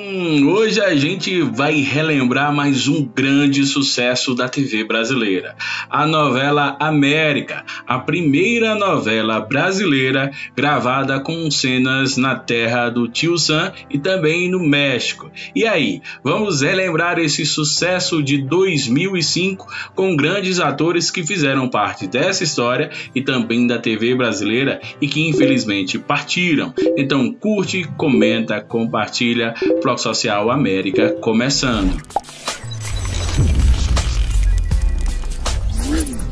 Amen. Hoje a gente vai relembrar mais um grande sucesso da TV brasileira, a novela América, a primeira novela brasileira gravada com cenas na terra do Tio Sam e também no México. E aí, vamos relembrar esse sucesso de 2005 com grandes atores que fizeram parte dessa história e também da TV brasileira e que infelizmente partiram. Então curte, comenta, compartilha Floco Social América começando.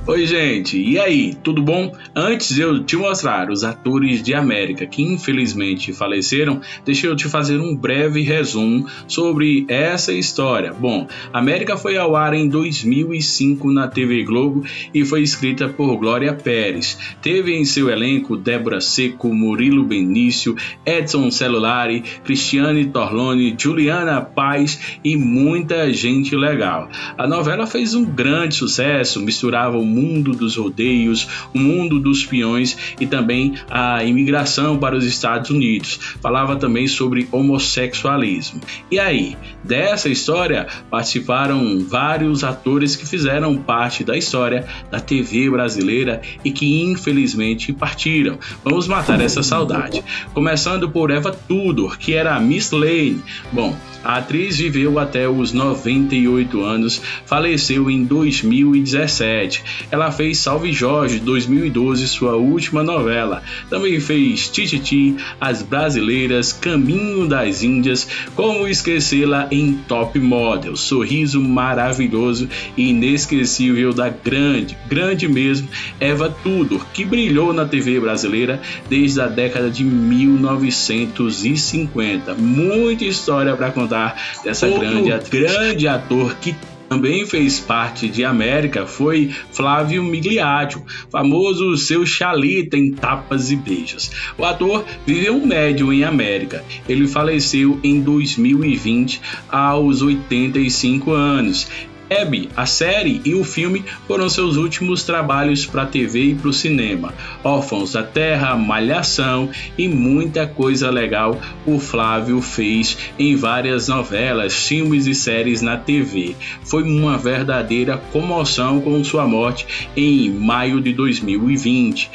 Oi, gente, e aí, tudo bom? Antes de eu te mostrar os atores de América que infelizmente faleceram, deixa eu te fazer um breve resumo sobre essa história. Bom, América foi ao ar em 2005 na TV Globo e foi escrita por Glória Pérez. Teve em seu elenco Débora Seco, Murilo Benício, Edson Celulari, Cristiane Torlone, Juliana Paz e muita gente legal. A novela fez um grande sucesso, misturava o mundo dos rodeios, o mundo dos peões e também a imigração para os Estados Unidos. Falava também sobre homossexualismo. E aí, dessa história participaram vários atores que fizeram parte da história da TV brasileira e que infelizmente partiram. Vamos matar essa saudade. Começando por Eva Tudor, que era a Miss Lane. Bom, a atriz viveu até os 98 anos, faleceu em 2017. Ela fez Salve Jorge 2012, sua última novela. Também fez Tititi, As Brasileiras, Caminho das Índias, Como Esquecê-la em Top Model, sorriso maravilhoso e inesquecível da grande, grande mesmo, Eva Tudor, que brilhou na TV brasileira desde a década de 1950. Muita história para contar dessa Outro grande, grande ator que também fez parte de América foi Flávio Migliaccio, famoso seu chalita em tapas e beijos. O ator viveu um médio em América. Ele faleceu em 2020 aos 85 anos. Abby, a série e o filme foram seus últimos trabalhos para a TV e para o cinema. Órfãos da Terra, Malhação e muita coisa legal o Flávio fez em várias novelas, filmes e séries na TV. Foi uma verdadeira comoção com sua morte em maio de 2020.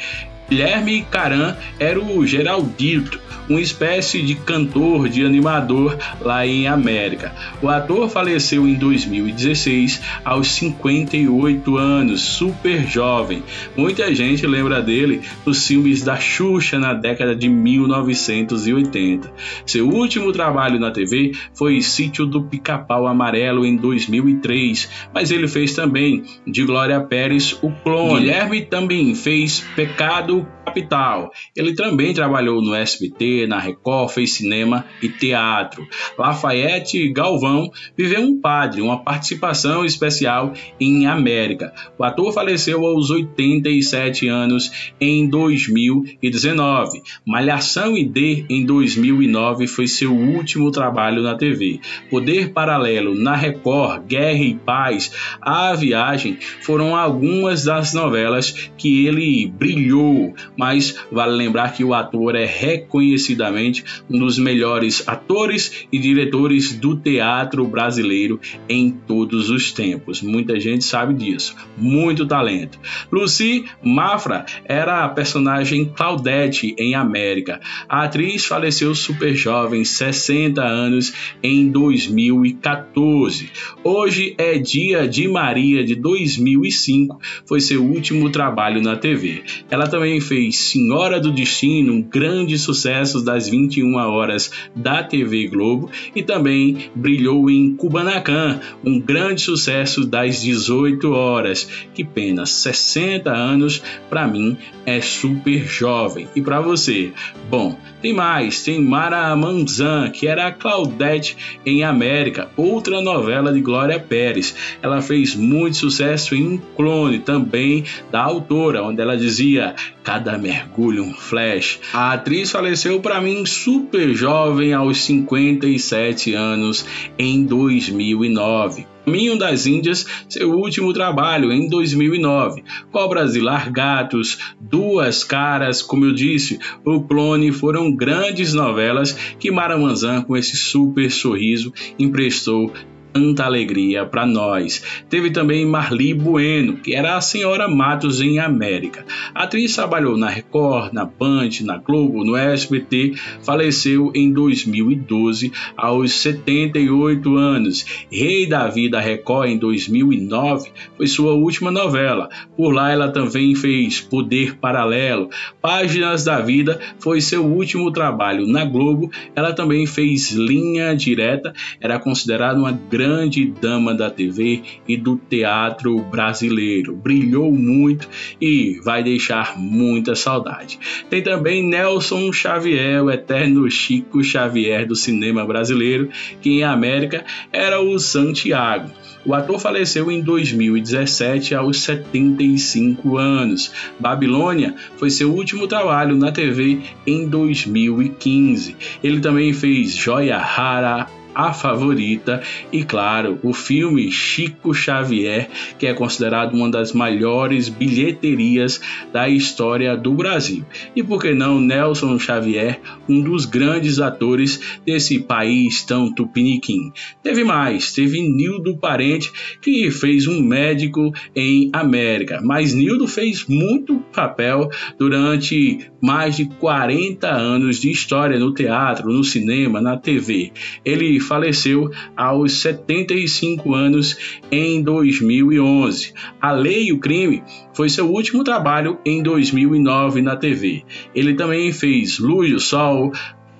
Guilherme Caran era o Geraldito, uma espécie de cantor, de animador lá em América. O ator faleceu em 2016 aos 58 anos, super jovem. Muita gente lembra dele nos filmes da Xuxa na década de 1980. Seu último trabalho na TV foi Sítio do Pica-Pau Amarelo em 2003, mas ele fez também de Glória Pérez o clone. Guilherme também fez Pecado Capital. Ele também trabalhou no SBT, na Record, fez cinema e teatro. Lafayette Galvão viveu um padre, uma participação especial em América. O ator faleceu aos 87 anos em 2019. Malhação e D em 2009 foi seu último trabalho na TV. Poder Paralelo na Record, Guerra e Paz, A Viagem foram algumas das novelas que ele brilhou mas vale lembrar que o ator é reconhecidamente um dos melhores atores e diretores do teatro brasileiro em todos os tempos. Muita gente sabe disso. Muito talento. Lucy Mafra era a personagem Claudette em América. A atriz faleceu super jovem, 60 anos, em 2014. Hoje é dia de Maria de 2005, foi seu último trabalho na TV. Ela também fez Senhora do Destino, um grande sucesso das 21 horas da TV Globo, e também brilhou em Kubanacan, um grande sucesso das 18 horas. Que pena, 60 anos para mim é super jovem. E para você? Bom, tem mais, tem Mara Manzan, que era a Claudette em América, outra novela de Glória Pérez. Ela fez muito sucesso em um clone também da autora, onde ela dizia: cada mergulha um flash. A atriz faleceu para mim super jovem aos 57 anos em 2009. Caminho das Índias, seu último trabalho em 2009. Cobras e Largatos, Duas Caras, como eu disse, O Clone foram grandes novelas que Maramanzan, com esse super sorriso, emprestou tanta alegria para nós. Teve também Marli Bueno, que era a senhora Matos em América. A atriz trabalhou na Record, na Band, na Globo, no SBT, faleceu em 2012 aos 78 anos. Rei da Vida Record em 2009 foi sua última novela. Por lá ela também fez Poder Paralelo. Páginas da Vida foi seu último trabalho. Na Globo, ela também fez Linha Direta, era considerada uma grande grande dama da TV e do teatro brasileiro. Brilhou muito e vai deixar muita saudade. Tem também Nelson Xavier, o eterno Chico Xavier do cinema brasileiro, que em América era o Santiago. O ator faleceu em 2017 aos 75 anos. Babilônia foi seu último trabalho na TV em 2015. Ele também fez Joia Rara, a Favorita e, claro, o filme Chico Xavier, que é considerado uma das maiores bilheterias da história do Brasil. E por que não Nelson Xavier, um dos grandes atores desse país tão tupiniquim. Teve mais, teve Nildo Parente, que fez um médico em América, mas Nildo fez muito papel durante mais de 40 anos de história no teatro, no cinema, na TV. Ele faleceu aos 75 anos em 2011. A Lei e o Crime foi seu último trabalho em 2009 na TV. Ele também fez Luz do Sol,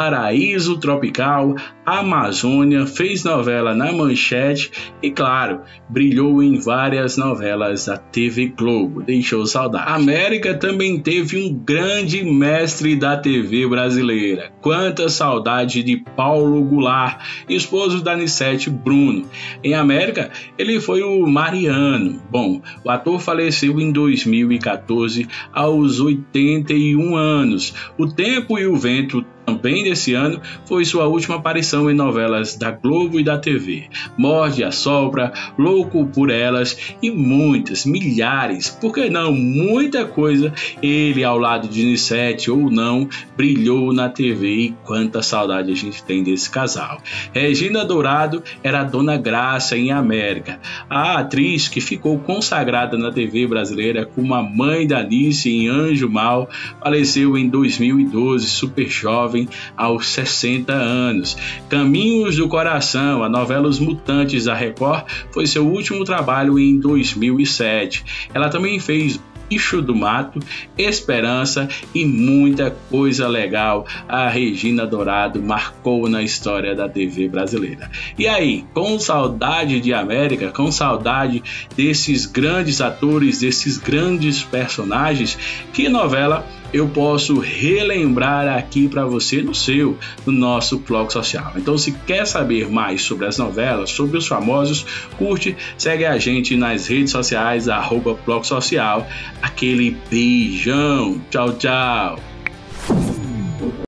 Paraíso Tropical, Amazônia, fez novela na Manchete e, claro, brilhou em várias novelas da TV Globo. Deixou saudade. América também teve um grande mestre da TV brasileira. Quanta saudade de Paulo Goulart, esposo da Anissete Bruno. Em América, ele foi o Mariano. Bom, o ator faleceu em 2014 aos 81 anos. O Tempo e o Vento também desse ano, foi sua última aparição em novelas da Globo e da TV. Morde, Assopra, Louco por Elas e muitas, milhares, por que não muita coisa, ele ao lado de Nissete ou não, brilhou na TV e quanta saudade a gente tem desse casal. Regina Dourado era a Dona Graça em América, a atriz que ficou consagrada na TV brasileira como a mãe da Alice em Anjo Mal, faleceu em 2012, super jovem jovem aos 60 anos. Caminhos do Coração, a novela Os Mutantes da Record, foi seu último trabalho em 2007. Ela também fez Bicho do Mato, Esperança e muita coisa legal a Regina Dourado marcou na história da TV brasileira. E aí, com saudade de América, com saudade desses grandes atores, desses grandes personagens, que novela eu posso relembrar aqui para você no seu, no nosso blog social. Então, se quer saber mais sobre as novelas, sobre os famosos, curte, segue a gente nas redes sociais, arroba blog social. Aquele beijão. Tchau, tchau.